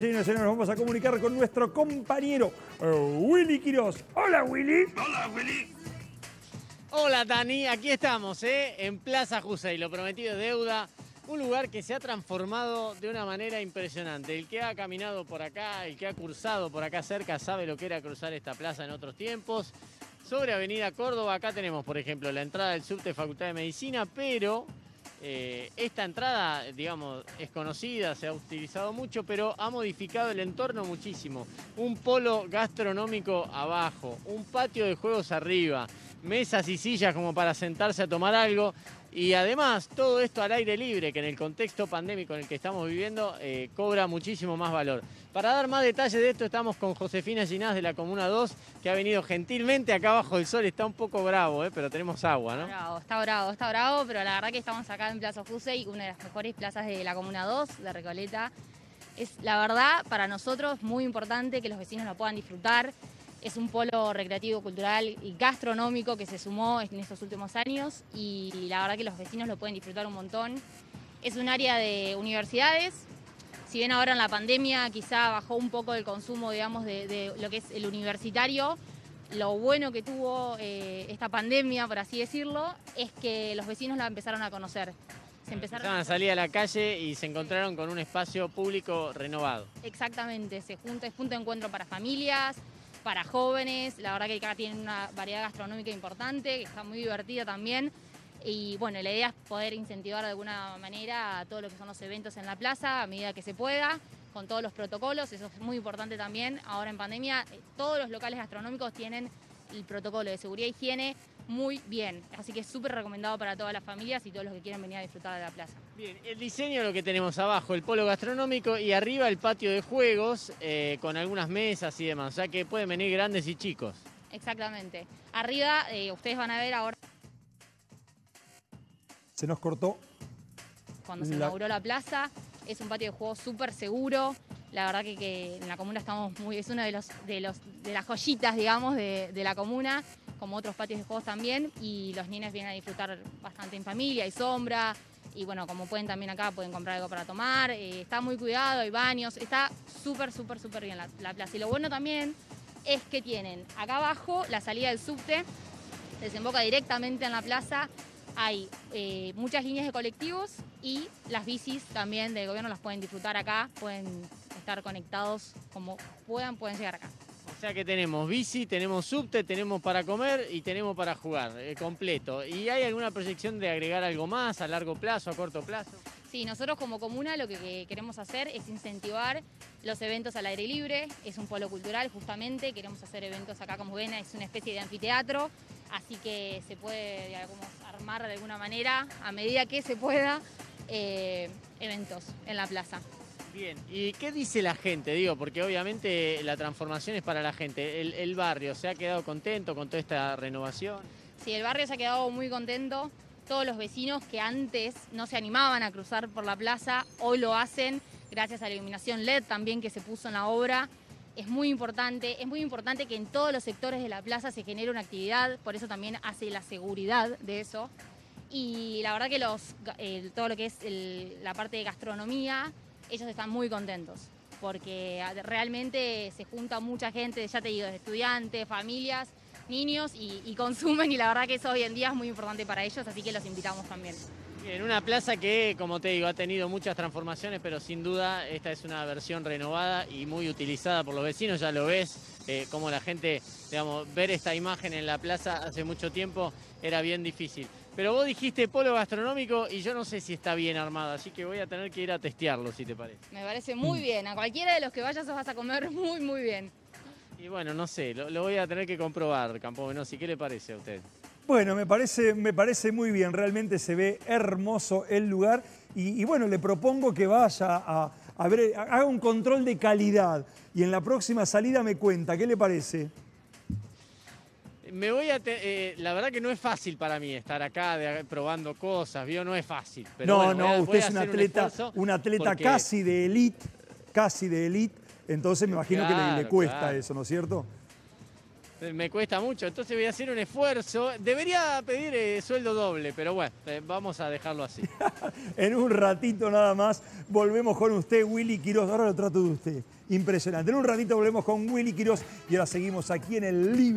Señores, señores, nos vamos a comunicar con nuestro compañero eh, Willy Quiroz. Hola, Willy. Hola, Willy. Hola, Dani. Aquí estamos, ¿eh? En Plaza Jusey, lo prometido es deuda. Un lugar que se ha transformado de una manera impresionante. El que ha caminado por acá, el que ha cursado por acá cerca, sabe lo que era cruzar esta plaza en otros tiempos. Sobre Avenida Córdoba, acá tenemos, por ejemplo, la entrada del subte Facultad de Medicina, pero eh, esta entrada, digamos, es conocida, se ha utilizado mucho, pero ha modificado el entorno muchísimo. Un polo gastronómico abajo, un patio de juegos arriba, mesas y sillas como para sentarse a tomar algo. Y además, todo esto al aire libre, que en el contexto pandémico en el que estamos viviendo, eh, cobra muchísimo más valor. Para dar más detalles de esto, estamos con Josefina Ginás de la Comuna 2, que ha venido gentilmente acá abajo del sol. Está un poco bravo, eh, pero tenemos agua, ¿no? Bravo, está bravo, está bravo, pero la verdad que estamos acá en Plaza Fusey, una de las mejores plazas de la Comuna 2, de Recoleta. Es la verdad para nosotros muy importante que los vecinos lo puedan disfrutar. Es un polo recreativo, cultural y gastronómico que se sumó en estos últimos años y la verdad que los vecinos lo pueden disfrutar un montón. Es un área de universidades. Si bien ahora en la pandemia quizá bajó un poco el consumo, digamos, de, de lo que es el universitario, lo bueno que tuvo eh, esta pandemia, por así decirlo, es que los vecinos la empezaron a conocer. Se empezaron Empezaron a salir a la calle y se encontraron con un espacio público renovado. Exactamente, se junta, es punto de encuentro para familias, para jóvenes. La verdad que acá tienen una variedad gastronómica importante, que está muy divertida también. Y bueno, la idea es poder incentivar de alguna manera a todo lo que son los eventos en la plaza a medida que se pueda, con todos los protocolos. Eso es muy importante también. Ahora en pandemia, eh, todos los locales gastronómicos tienen el protocolo de seguridad e higiene muy bien. Así que es súper recomendado para todas las familias y todos los que quieran venir a disfrutar de la plaza. Bien, el diseño lo que tenemos abajo, el polo gastronómico y arriba el patio de juegos eh, con algunas mesas y demás. O sea que pueden venir grandes y chicos. Exactamente. Arriba, eh, ustedes van a ver ahora Se nos cortó. cuando se La- inauguró la plaza. Es un patio de juegos súper seguro. La verdad que, en la comuna estamos muy. Es una de los, de los de las joyitas, digamos, de, la comuna, como otros patios de juegos también. Y los niños vienen a disfrutar bastante en familia, hay sombra. Y bueno, como pueden también acá, pueden comprar algo para tomar. eh, está muy cuidado, hay baños. Está súper, súper, súper bien la, la plaza. Y lo bueno también es que tienen acá abajo la salida del subte, desemboca directamente en la plaza. Hay eh, muchas líneas de colectivos y las bicis también del gobierno las pueden disfrutar acá, pueden estar conectados como puedan, pueden llegar acá. O sea que tenemos bici, tenemos subte, tenemos para comer y tenemos para jugar, eh, completo. ¿Y hay alguna proyección de agregar algo más a largo plazo, a corto plazo? Sí, nosotros como comuna lo que, que queremos hacer es incentivar los eventos al aire libre, es un polo cultural justamente, queremos hacer eventos acá como ven, es una especie de anfiteatro, así que se puede digamos, armar de alguna manera, a medida que se pueda, eh, eventos en la plaza. Bien, ¿y qué dice la gente? Digo, porque obviamente la transformación es para la gente. El, barrio, ¿se ha quedado contento con toda esta renovación? Sí, el barrio se ha quedado muy contento. Todos los vecinos que antes no se animaban a cruzar por la plaza, hoy lo hacen gracias a la iluminación LED también que se puso en la obra. Es muy importante, es muy importante que en todos los sectores de la plaza se genere una actividad, por eso también hace la seguridad de eso. Y la verdad que los, eh, todo lo que es la parte de gastronomía, ellos están muy contentos, porque realmente se junta mucha gente, ya te digo, estudiantes, familias, niños y, consumen y la verdad que eso hoy en día es muy importante para ellos, así que los invitamos también. Bien, una plaza que, como te digo, ha tenido muchas transformaciones, pero sin duda esta es una versión renovada y muy utilizada por los vecinos. Ya lo ves, eh, como la gente, digamos, ver esta imagen en la plaza hace mucho tiempo era bien difícil. Pero vos dijiste polo gastronómico y yo no sé si está bien armado, así que voy a tener que ir a testearlo, si te parece. Me parece muy bien, a cualquiera de los que vayas vas a comer muy, muy bien. Y bueno, no sé, lo, lo voy a tener que comprobar, Campo Venosi. ¿Qué le parece a usted? Bueno, me parece, me parece muy bien, realmente se ve hermoso el lugar y, y bueno, le propongo que vaya a, a ver, haga un control de calidad y en la próxima salida me cuenta, ¿qué le parece? me voy a. Te, eh, la verdad que no es fácil para mí estar acá de, probando cosas, ¿vio? No es fácil. No, no, usted es un atleta, un, atleta casi de elite, casi de elite. Entonces me eh, imagino que le, cuesta eso, ¿no es cierto? Eh, me cuesta mucho, entonces voy a hacer un esfuerzo. Debería pedir sueldo doble, pero bueno, vamos a dejarlo así. en un ratito nada más volvemos con usted, Willy Quiroz. Ahora lo trato de usted. Impresionante. En un ratito volvemos con Willy Quiroz y ahora seguimos aquí en el Living.